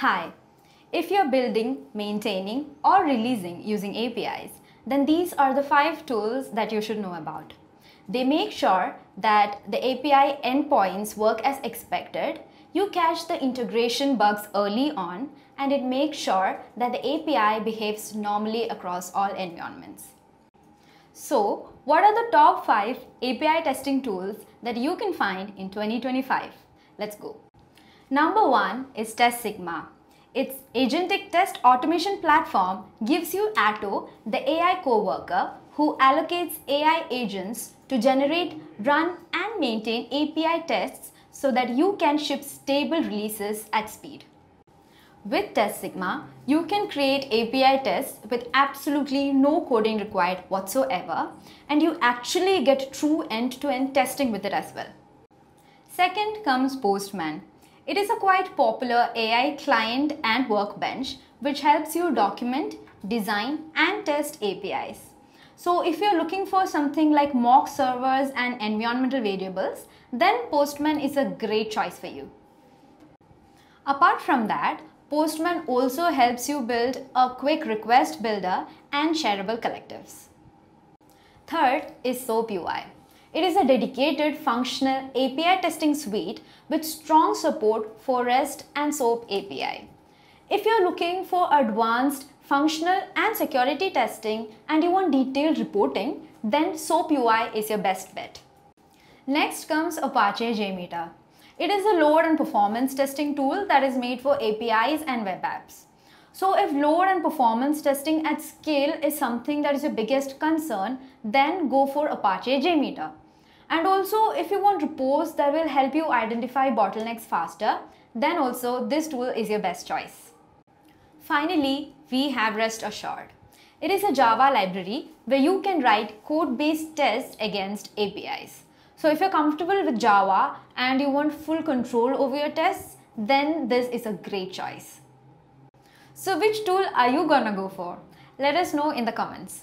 Hi. If you're building, maintaining, or releasing using APIs, then these are the five tools that you should know about. They make sure that the API endpoints work as expected, you catch the integration bugs early on, and it makes sure that the API behaves normally across all environments. So, what are the top 5 API testing tools that you can find in 2025? Let's go. Number 1 is Testsigma. Its agentic test automation platform gives you Atto, the AI coworker who allocates AI agents to generate, run and maintain API tests so that you can ship stable releases at speed. With Testsigma, you can create API tests with absolutely no coding required whatsoever and you actually get true end-to-end -end testing with it as well. Second comes Postman. It is a quite popular AI client and workbench which helps you document, design and test APIs. So if you're looking for something like mock servers and environmental variables, then Postman is a great choice for you. Apart from that, Postman also helps you build a quick request builder and shareable collectives. Third is SOAP UI. It is a dedicated functional API testing suite with strong support for REST and SOAP API. If you're looking for advanced functional and security testing and you want detailed reporting, then SOAP UI is your best bet. Next comes Apache JMeter. It is a load and performance testing tool that is made for APIs and web apps. So if load and performance testing at scale is something that is your biggest concern, then go for Apache JMeter. And also if you want repos that will help you identify bottlenecks faster, then also this tool is your best choice. Finally, we have Rest Assured. It is a Java library where you can write code-based tests against APIs. So if you're comfortable with Java and you want full control over your tests, then this is a great choice. So which tool are you gonna go for? Let us know in the comments.